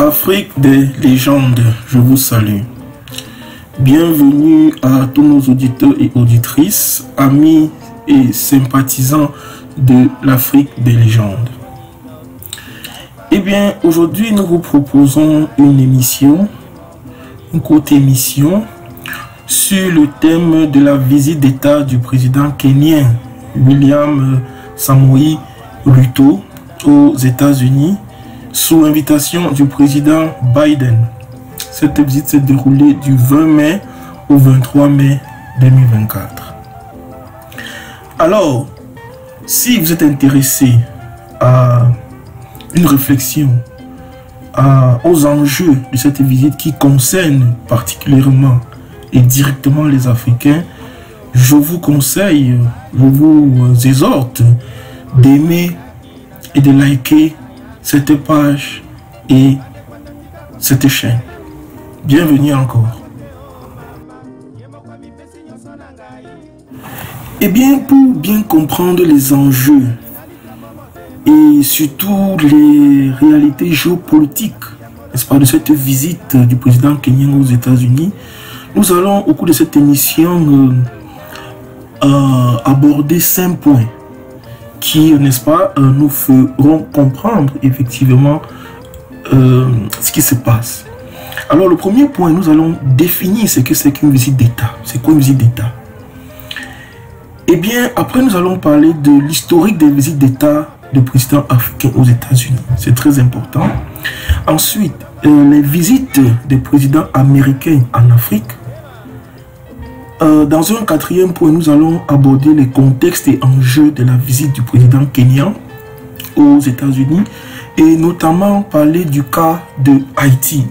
Afrique des légendes, je vous salue. Bienvenue à tous nos auditeurs et auditrices, amis et sympathisants de l'Afrique des légendes. Eh bien, aujourd'hui, nous vous proposons une émission, une courte émission sur le thème de la visite d'État du président kenyan William Samoei Ruto aux États-Unis sous invitation du président Biden. Cette visite s'est déroulée du 20 mai au 23 mai 2024. Alors, si vous êtes intéressé à une réflexion aux enjeux de cette visite qui concerne particulièrement et directement les Africains, je vous conseille, je vous exhorte d'aimer et de liker cette page et cette chaîne. Bienvenue encore. Eh bien, pour bien comprendre les enjeux et surtout les réalités géopolitiques, de cette visite du président kenyan aux États-Unis, nous allons au cours de cette émission euh, euh, aborder cinq points qui, n'est-ce pas, euh, nous feront comprendre effectivement ce qui se passe. Alors le premier point, nous allons définir ce que c'est qu'une visite d'État. C'est quoi une visite d'État? Eh bien, après nous allons parler de l'historique des visites d'État de présidents africains aux États-Unis. C'est très important. Ensuite, euh, les visites des présidents américains en Afrique. Euh, dans un quatrième point, nous allons aborder les contextes et enjeux de la visite du président kenyan aux États-Unis et notamment parler du cas de Haïti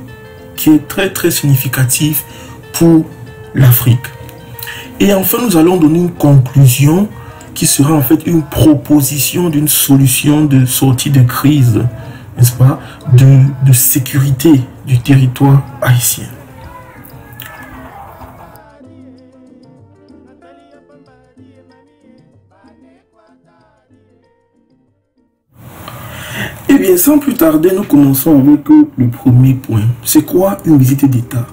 qui est très très significatif pour l'Afrique. Et enfin, nous allons donner une conclusion qui sera en fait une proposition d'une solution de sortie de crise, n'est-ce pas, de, de sécurité du territoire haïtien. Eh bien, sans plus tarder, nous commençons avec le premier point. C'est quoi une visite d'État?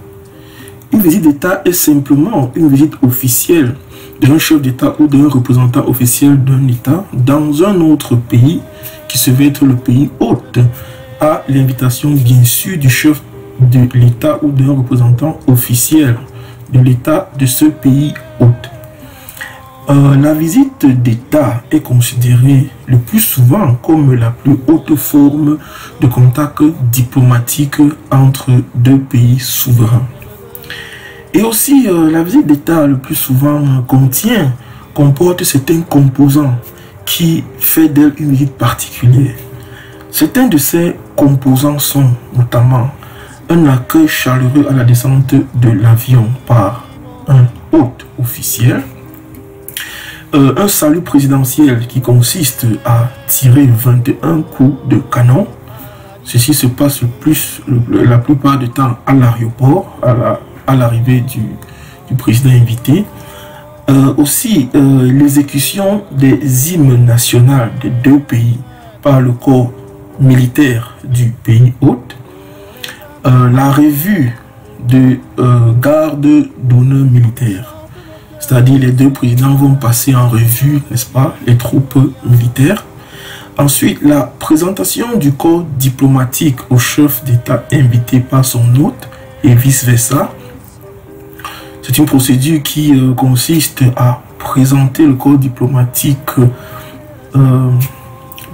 Une visite d'État est simplement une visite officielle d'un chef d'État ou d'un représentant officiel d'un État dans un autre pays qui se veut être le pays hôte à l'invitation bien sûr du chef de l'État ou d'un représentant officiel de l'État de ce pays hôte. Euh, la visite d'État est considérée le plus souvent comme la plus haute forme de contact diplomatique entre deux pays souverains. Et aussi, euh, la visite d'État le plus souvent contient, comporte certains composants qui fait d'elle une visite particulière. Certains de ces composants sont notamment un accueil chaleureux à la descente de l'avion par un hôte officiel, euh, un salut présidentiel qui consiste à tirer 21 coups de canon. Ceci se passe le plus, la plupart du temps à l'aéroport, à l'arrivée du, président invité. Euh, aussi, euh, l'exécution des hymnes nationaux des deux pays par le corps militaire du pays hôte. La revue de garde d'honneur militaire. C'est-à-dire les deux présidents vont passer en revue, n'est-ce pas, les troupes militaires. Ensuite, la présentation du corps diplomatique au chef d'État invité par son hôte et vice-versa. C'est une procédure qui euh, consiste à présenter le corps diplomatique euh,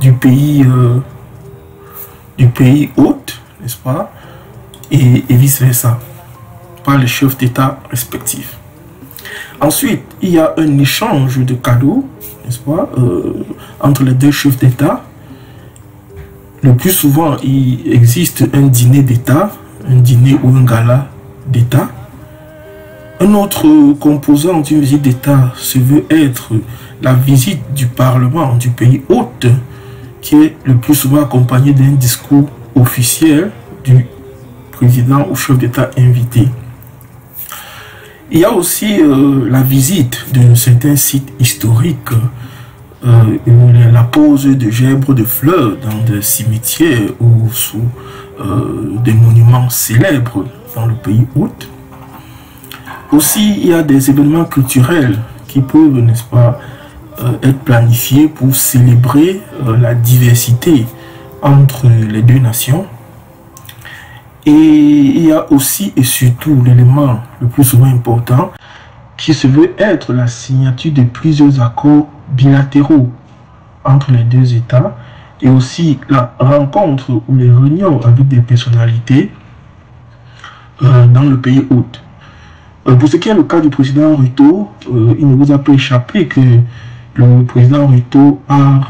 du pays euh, du pays hôte, n'est-ce pas, et, vice versa, par les chefs d'État respectifs. Ensuite, il y a un échange de cadeaux, n'est-ce pas, entre les deux chefs d'État. Le plus souvent, il existe un dîner d'État, un dîner ou un gala d'État un autre composant d'une visite d'État se veut être la visite du Parlement du pays hôte, qui est le plus souvent accompagné d'un discours officiel du président ou chef d'État invité. Il y a aussi euh, la visite de certains sites historiques, euh, la pose de gerbes de fleurs dans des cimetières ou sous des monuments célèbres dans le pays hôte. Aussi, il y a des événements culturels qui peuvent, n'est-ce pas, être planifiés pour célébrer la diversité entre les deux nations. Et il y a aussi et surtout l'élément le plus souvent important qui se veut être la signature de plusieurs accords bilatéraux entre les deux États et aussi la rencontre ou les réunions avec des personnalités euh, dans le pays hôte. Euh, pour ce qui est le cas du président Ruto, euh, il ne vous a pas échappé que le président Ruto a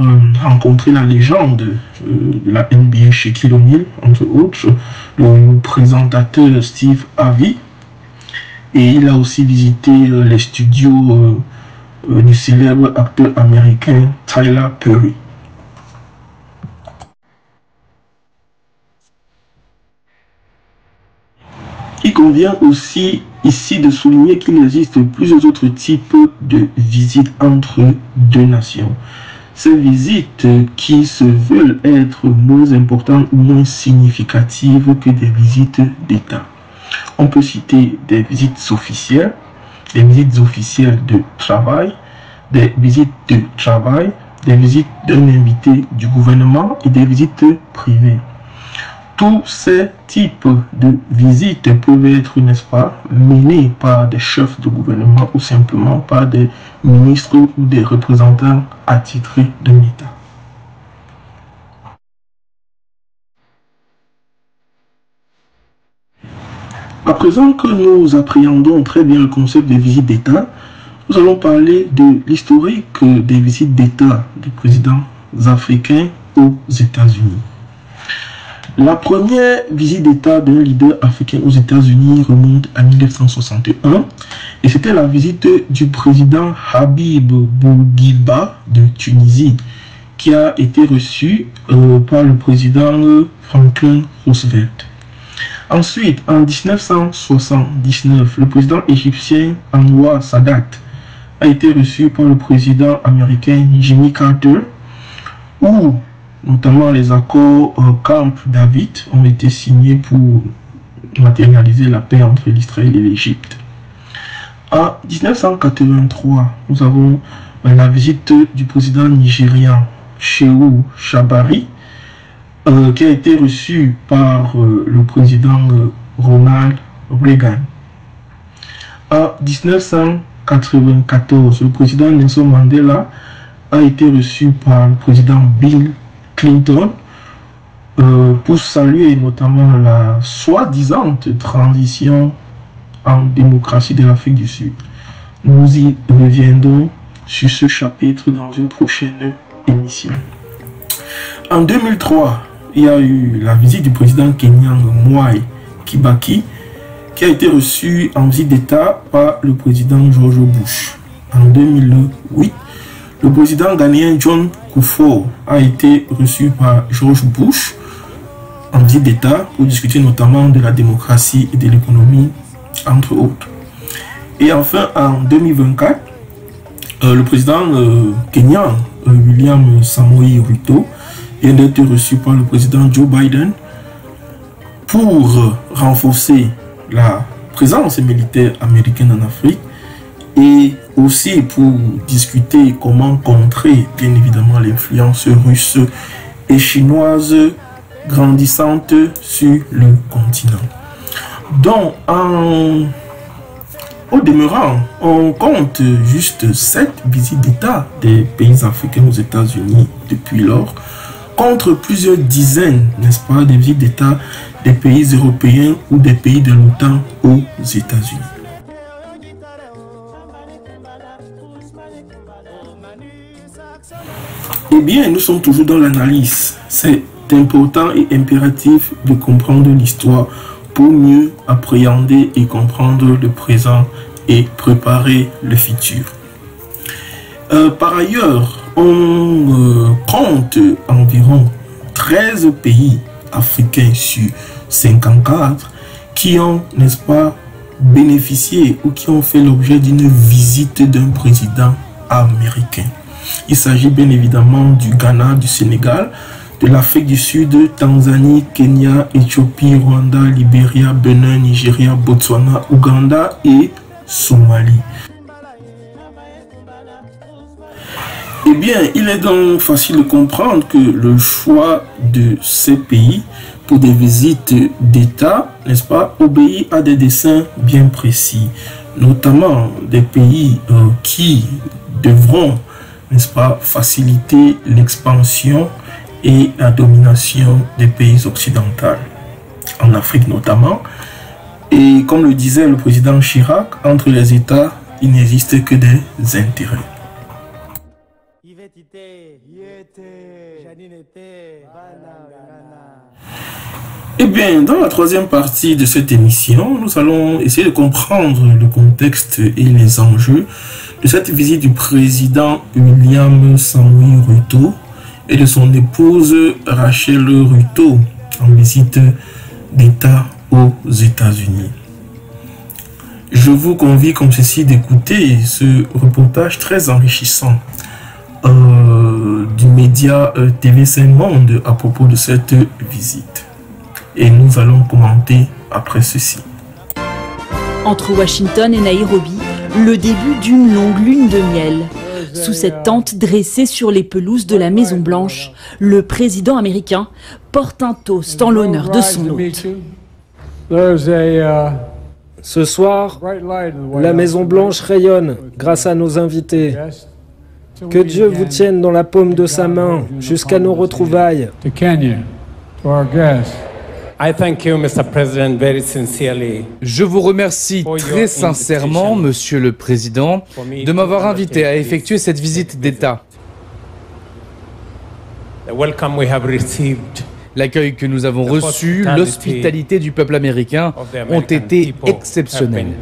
rencontré la légende de la NBA chez O'Neal, entre autres, le présentateur Steve Harvey, et il a aussi visité euh, les studios euh, euh, du célèbre acteur américain Tyler Perry. Convient aussi ici de souligner qu'il existe plusieurs autres types de visites entre deux nations. Ces visites qui se veulent être moins importantes ou moins significatives que des visites d'État. On peut citer des visites officielles, des visites officielles de travail, des visites de travail, des visites d'un invité du gouvernement et des visites privées. Tous ces types de visites peuvent être, n'est-ce pas, menés par des chefs de gouvernement ou simplement par des ministres ou des représentants attitrés d'un État. À présent que nous appréhendons très bien le concept de visite d'État, nous allons parler de l'historique des visites d'État des présidents africains aux États-Unis. La première visite d'État d'un leader africain aux États-Unis remonte à 1961 et c'était la visite du président Habib Bourguiba de Tunisie qui a été reçu euh, par le président Franklin Roosevelt. Ensuite, en 1979, le président égyptien Anwar Sadat a été reçu par le président américain Jimmy Carter, où notamment les accords euh, Camp David ont été signés pour matérialiser la paix entre l'Israël et l'Égypte. En 1983, nous avons euh, la visite du président nigérian Shehu Shabari euh, qui a été reçu par le président Ronald Reagan. En 1994, le président Nelson Mandela a été reçu par le président Bill Clinton pour saluer notamment la soi-disant transition en démocratie de l'Afrique du Sud. Nous y reviendrons sur ce chapitre dans une prochaine émission. En 2003, il y a eu la visite du président kenyan Mwai Kibaki, qui a été reçu en visite d'État par le président George Bush. En 2008, le président ghanéen John Kufuor a été reçu par George Bush en visite d'État pour discuter notamment de la démocratie et de l'économie, entre autres. Et enfin, en 2024, euh, le président euh, kenyan euh, William Samoei Ruto vient d'être reçu par le président Joe Biden pour renforcer la présence militaire américaine en Afrique et aussi pour discuter comment contrer bien évidemment l'influence russe et chinoise grandissante sur le continent. Donc, au demeurant, on compte juste sept visites d'État des pays africains aux États-Unis depuis lors contre plusieurs dizaines, n'est-ce pas, des visites d'État des pays européens ou des pays de l'OTAN aux États-Unis. Eh bien, nous sommes toujours dans l'analyse? C'est important et impératif de comprendre l'histoire pour mieux appréhender et comprendre le présent et préparer le futur. Euh, par ailleurs, on euh, compte environ 13 pays africains sur 54 qui ont, n'est-ce pas, bénéficié ou qui ont fait l'objet d'une visite d'un président américain. Il s'agit bien évidemment du Ghana, du Sénégal, de l'Afrique du Sud, Tanzanie, Kenya, Éthiopie, Rwanda, Libéria, Benin, Nigeria, Botswana, Ouganda et Somalie. Eh bien, il est donc facile de comprendre que le choix de ces pays des visites d'État, n'est-ce pas, obéit à des dessins bien précis, notamment des pays euh, qui devront, n'est-ce pas, faciliter l'expansion et la domination des pays occidentaux, en Afrique notamment. Et comme le disait le président Chirac, entre les États, il n'existe que des intérêts. Eh dans la troisième partie de cette émission, nous allons essayer de comprendre le contexte et les enjeux de cette visite du président William Samoui Ruto et de son épouse Rachel Ruto en visite d'État aux États-Unis. Je vous convie comme ceci d'écouter ce reportage très enrichissant euh, du média euh, TV5 Monde à propos de cette visite. Et nous allons commenter après ceci. Entre Washington et Nairobi, le début d'une longue lune de miel. Sous cette tente dressée sur les pelouses de la Maison Blanche, le président américain porte un toast en l'honneur de son hôte. Ce soir, la Maison Blanche rayonne grâce à nos invités. Que Dieu vous tienne dans la paume de sa main jusqu'à nos retrouvailles. Je vous remercie très sincèrement, Monsieur le Président, de m'avoir invité à effectuer cette visite d'État. L'accueil que nous avons reçu, l'hospitalité du peuple américain ont été exceptionnels.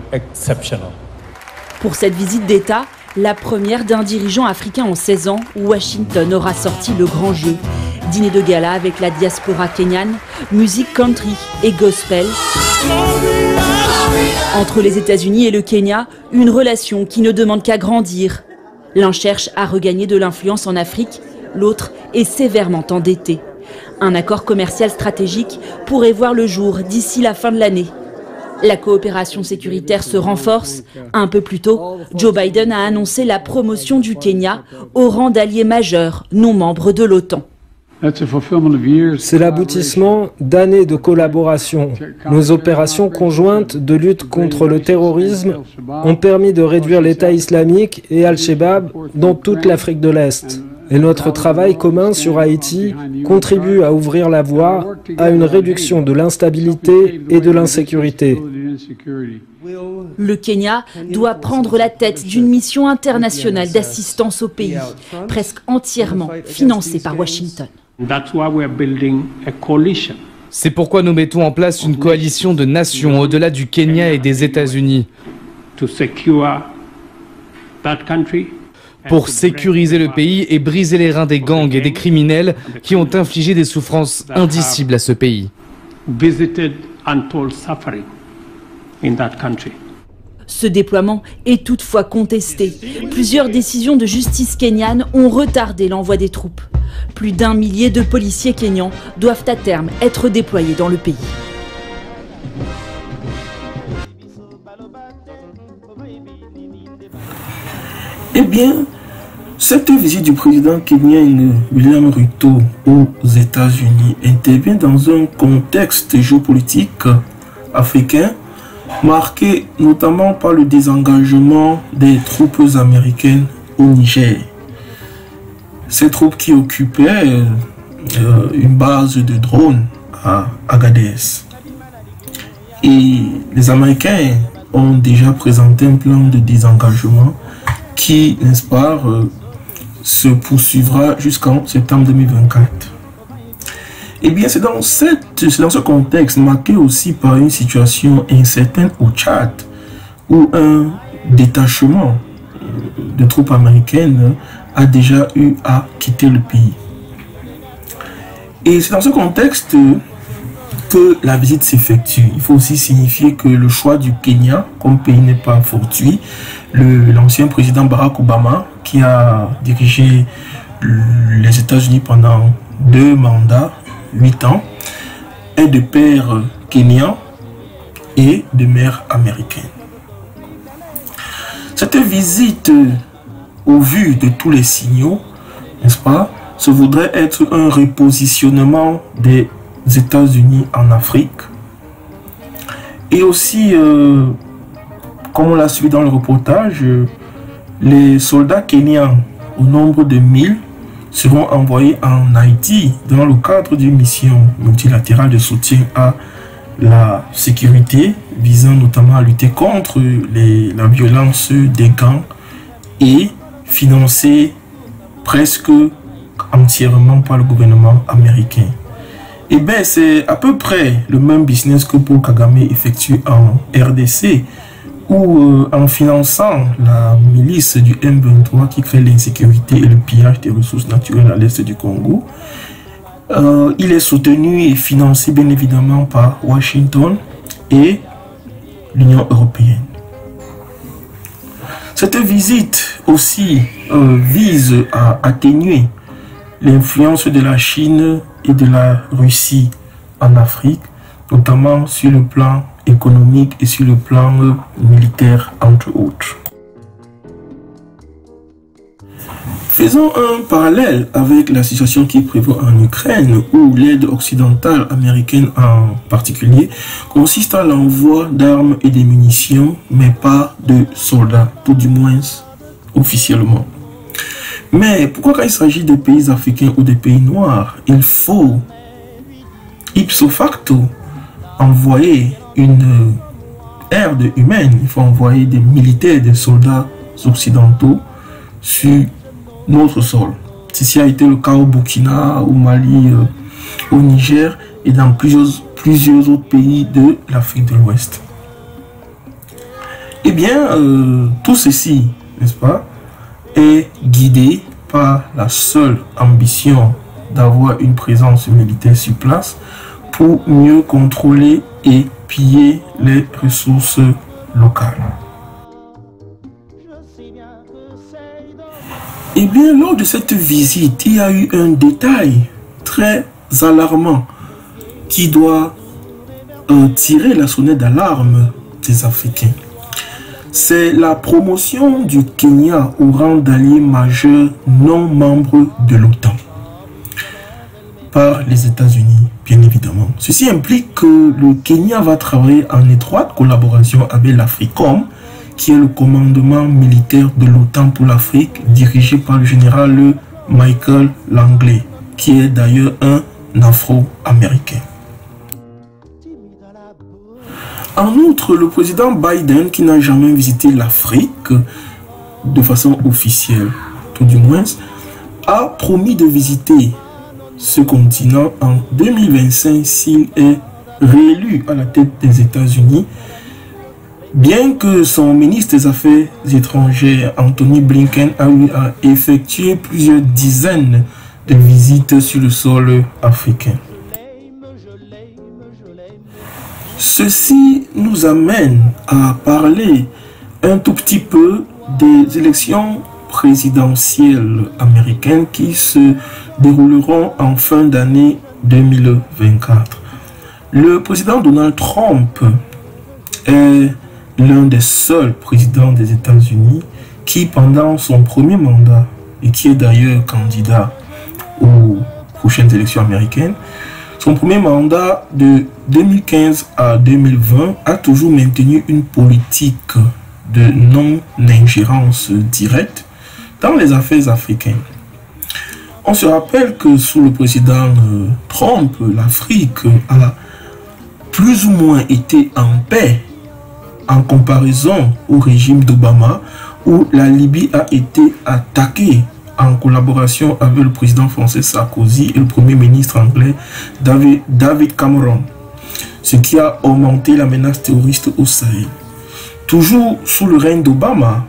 Pour cette visite d'État, la première d'un dirigeant africain en 16 ans, Washington aura sorti le grand jeu. Dîner de gala avec la diaspora kenyane, musique country et gospel. Entre les États-Unis et le Kenya, une relation qui ne demande qu'à grandir. L'un cherche à regagner de l'influence en Afrique, l'autre est sévèrement endetté. Un accord commercial stratégique pourrait voir le jour d'ici la fin de l'année. La coopération sécuritaire se renforce. Un peu plus tôt, Joe Biden a annoncé la promotion du Kenya au rang d'allié majeur non membre de l'OTAN. C'est l'aboutissement d'années de collaboration. Nos opérations conjointes de lutte contre le terrorisme ont permis de réduire l'État islamique et Al-Shabaab dans toute l'Afrique de l'Est. Et notre travail commun sur Haïti contribue à ouvrir la voie à une réduction de l'instabilité et de l'insécurité. Le Kenya doit prendre la tête d'une mission internationale d'assistance au pays, presque entièrement financée par Washington. C'est pourquoi nous mettons en place une coalition de nations au-delà du Kenya et des États-Unis pour sécuriser le pays et briser les reins des gangs et des criminels qui ont infligé des souffrances indicibles à ce pays. Ce déploiement est toutefois contesté. Plusieurs décisions de justice kenyane ont retardé l'envoi des troupes. Plus d'un millier de policiers kenyans doivent à terme être déployés dans le pays. Eh bien, cette visite du président kenyan William Ruto aux États-Unis intervient dans un contexte géopolitique africain marqué notamment par le désengagement des troupes américaines au Niger. Ces troupes qui occupaient euh, une base de drones à Agadez. Et les Américains ont déjà présenté un plan de désengagement qui, n'est-ce pas, euh, se poursuivra jusqu'en septembre 2024. Eh bien, c'est dans, cette, dans ce contexte marqué aussi par une situation incertaine au Tchad, où un détachement de troupes américaines a déjà eu à quitter le pays. Et c'est dans ce contexte que la visite s'effectue. Il faut aussi signifier que le choix du Kenya comme pays n'est pas fortuit. L'ancien président Barack Obama, qui a dirigé les États-Unis pendant deux mandats, huit ans, est de père kenyan et de mère américaine. Cette visite, au vu de tous les signaux, n'est-ce pas, se voudrait être un repositionnement des États-Unis en Afrique. Et aussi, euh, comme on l'a suivi dans le reportage, les soldats kenyans au nombre de 1000 seront envoyés en Haïti dans le cadre d'une mission multilatérale de soutien à la sécurité visant notamment à lutter contre la violence des gangs et financée presque entièrement par le gouvernement américain. Eh bien, c'est à peu près le même business que Paul Kagame effectue en RDC, où euh, en finançant la milice du M23 qui crée l'insécurité et le pillage des ressources naturelles à l'est du Congo, euh, il est soutenu et financé bien évidemment par Washington et l'Union européenne. Cette visite aussi euh, vise à atténuer l'influence de la Chine et de la Russie en Afrique, notamment sur le plan économique et sur le plan militaire, entre autres. Faisons un parallèle avec la situation qui prévaut en Ukraine, où l'aide occidentale américaine en particulier consiste à l'envoi d'armes et de munitions, mais pas de soldats, tout du moins officiellement. Mais pourquoi quand il s'agit des pays africains ou des pays noirs, il faut ipso facto envoyer une herde humaine, il faut envoyer des militaires, des soldats occidentaux sur notre sol. Ceci a été le cas au Burkina, au Mali, euh, au Niger et dans plusieurs, plusieurs autres pays de l'Afrique de l'Ouest. Eh bien, euh, tout ceci, n'est-ce pas, est guidé par la seule ambition d'avoir une présence militaire sur place pour mieux contrôler et piller les ressources locales. Eh bien, lors de cette visite, il y a eu un détail très alarmant qui doit euh, tirer la sonnette d'alarme des Africains c'est la promotion du Kenya au rang d'allié majeur non membre de l'OTAN par les États-Unis, bien évidemment. Ceci implique que le Kenya va travailler en étroite collaboration avec l'AFRICOM, qui est le commandement militaire de l'OTAN pour l'Afrique, dirigé par le général Michael Langley, qui est d'ailleurs un Afro-Américain. En outre, le président Biden, qui n'a jamais visité l'Afrique de façon officielle, tout du moins, a promis de visiter ce continent en 2025 s'il est réélu à la tête des États-Unis, bien que son ministre des Affaires étrangères, Anthony Blinken, a effectuer plusieurs dizaines de visites sur le sol africain. Ceci nous amène à parler un tout petit peu des élections présidentielles américaines qui se dérouleront en fin d'année 2024. Le président Donald Trump est l'un des seuls présidents des États-Unis qui, pendant son premier mandat, et qui est d'ailleurs candidat aux prochaines élections américaines, son premier mandat de 2015 à 2020 a toujours maintenu une politique de non-ingérence directe dans les affaires africaines. On se rappelle que sous le président euh, Trump, l'Afrique a plus ou moins été en paix en comparaison au régime d'Obama où la Libye a été attaquée en collaboration avec le président français Sarkozy et le premier ministre anglais David, Cameron, ce qui a augmenté la menace terroriste au Sahel. Toujours sous le règne d'Obama,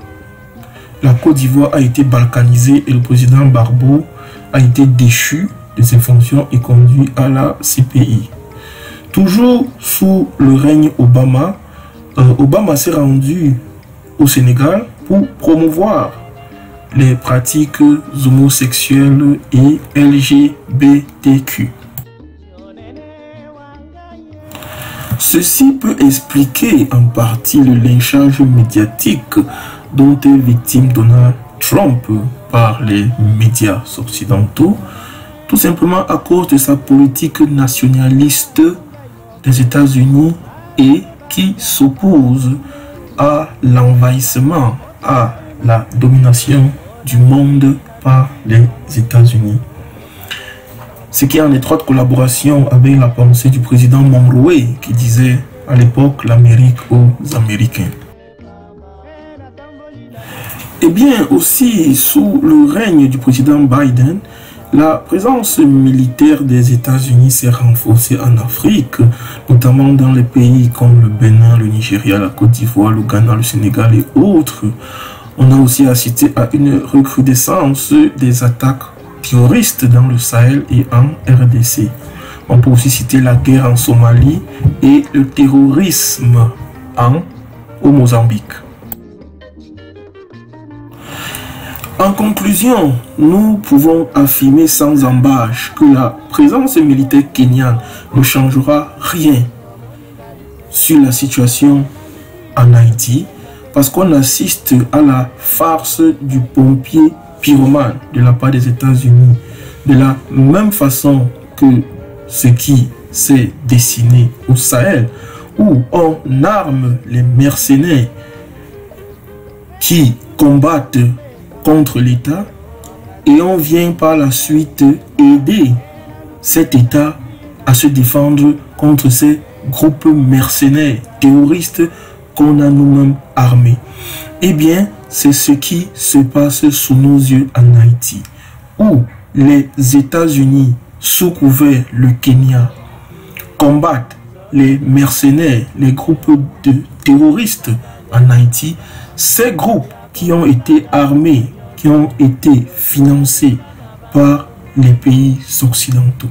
la Côte d'Ivoire a été balkanisée et le président Barbeau a été déchu de ses fonctions et conduit à la CPI. Toujours sous le règne Obama, euh, Obama s'est rendu au Sénégal pour promouvoir les pratiques homosexuelles et LGBTQ. Ceci peut expliquer en partie le lynchage médiatique dont est victime Donald Trump par les médias occidentaux, tout simplement à cause de sa politique nationaliste des États-Unis et qui s'oppose à l'envahissement, à la domination du monde par les États-Unis. Ce qui est en étroite collaboration avec la pensée du président Monroe qui disait à l'époque l'Amérique aux Américains. Et bien aussi, sous le règne du président Biden, la présence militaire des États-Unis s'est renforcée en Afrique, notamment dans les pays comme le Bénin, le Nigeria, la Côte d'Ivoire, le Ghana, le Sénégal et autres. On a aussi assisté à une recrudescence des attaques terroristes dans le Sahel et en RDC. On peut aussi citer la guerre en Somalie et le terrorisme en, au Mozambique. En conclusion, nous pouvons affirmer sans embâche que la présence militaire kenyane ne changera rien sur la situation en Haïti parce qu'on assiste à la farce du pompier pyromane de la part des États-Unis. De la même façon que ce qui s'est dessiné au Sahel, où on arme les mercenaires qui combattent contre l'État et on vient par la suite aider cet État à se défendre contre ces groupes mercenaires terroristes qu'on a nous-mêmes armés. Eh bien, c'est ce qui se passe sous nos yeux en Haïti, où les États-Unis, sous couvert le Kenya, combattent les mercenaires, les groupes de terroristes en Haïti. Ces groupes qui ont été armés, qui ont été financés par les pays occidentaux.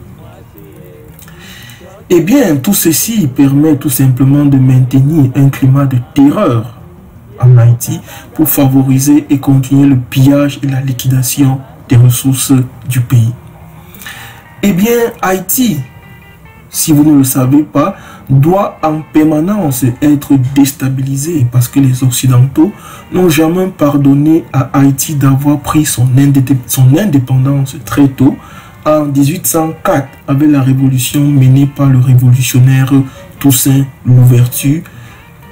Eh bien, tout ceci permet tout simplement de maintenir un climat de terreur en Haïti pour favoriser et continuer le pillage et la liquidation des ressources du pays. Eh bien, Haïti, si vous ne le savez pas, doit en permanence être déstabilisé parce que les Occidentaux n'ont jamais pardonné à Haïti d'avoir pris son, indépendance très tôt en 1804 avec la révolution menée par le révolutionnaire Toussaint Louverture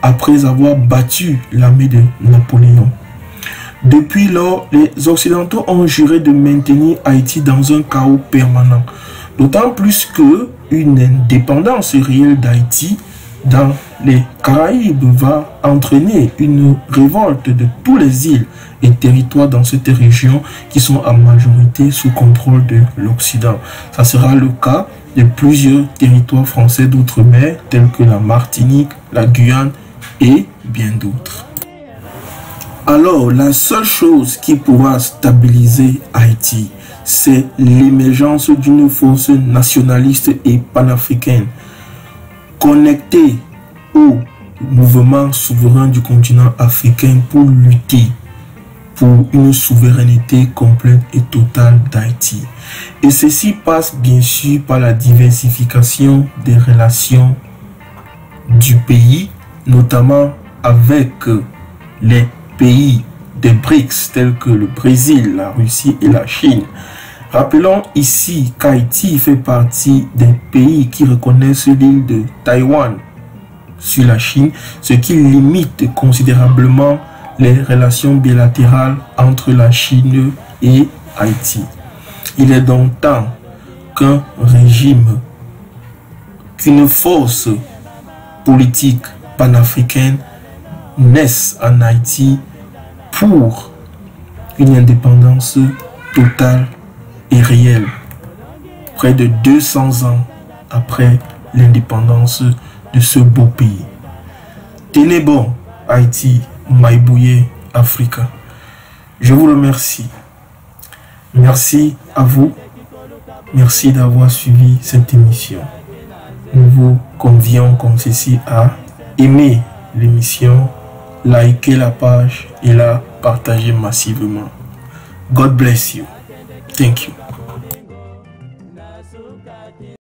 après avoir battu l'armée de Napoléon. Depuis lors, les Occidentaux ont juré de maintenir Haïti dans un chaos permanent. D'autant plus que une indépendance réelle d'Haïti dans les Caraïbes va entraîner une révolte de tous les îles et territoires dans cette région qui sont en majorité sous contrôle de l'Occident. Ça sera le cas de plusieurs territoires français d'outre-mer tels que la Martinique, la Guyane et bien d'autres. Alors, la seule chose qui pourra stabiliser Haïti, c'est l'émergence d'une force nationaliste et panafricaine connectée au mouvement souverain du continent africain pour lutter pour une souveraineté complète et totale d'Haïti. Et ceci passe bien sûr par la diversification des relations du pays, notamment avec les pays des BRICS tels que le Brésil, la Russie et la Chine. Rappelons ici qu'Haïti fait partie des pays qui reconnaissent l'île de Taïwan sur la Chine, ce qui limite considérablement les relations bilatérales entre la Chine et Haïti. Il est donc temps qu'un régime, qu'une force politique panafricaine naisse en Haïti pour une indépendance totale et réel, près de 200 ans après l'indépendance de ce beau pays. Tenez bon, Haïti, Maïbouye, Africa. Je vous remercie. Merci à vous. Merci d'avoir suivi cette émission. Nous vous convions comme ceci à aimer l'émission, liker la page et la partager massivement. God bless you. Thank you.